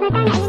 Bye bye bye bye.